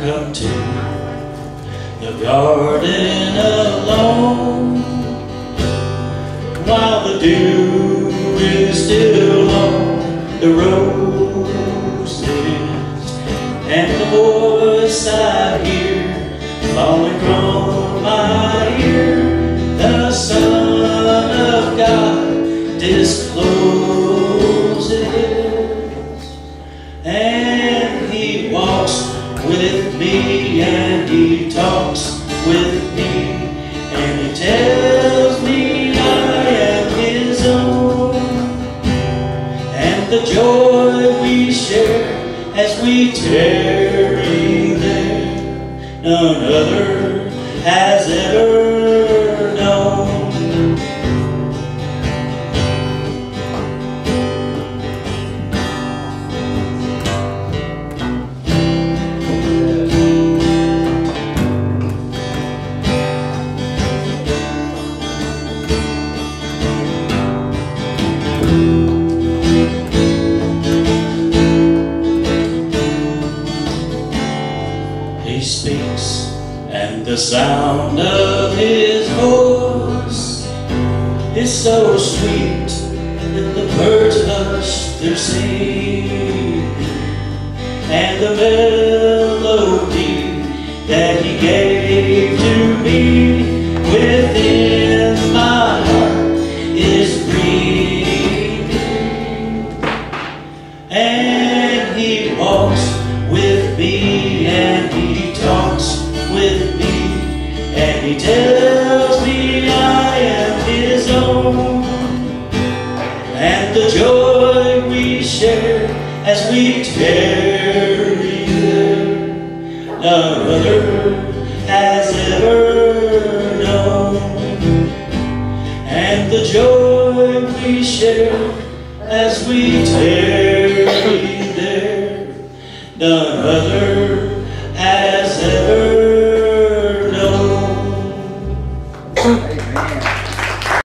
come to the garden alone. While the dew is still on the roses and the voice I hear falling from my ear the Son of God with me and he talks with me and he tells me I am his own. And the joy we share as we tarry there none other has ever He speaks, and the sound of his voice is so sweet that the birds hush their singing, and the he tells me I am his own. And the joy we share as we tarry there none other has ever known. And the joy we share as we tarry there, none other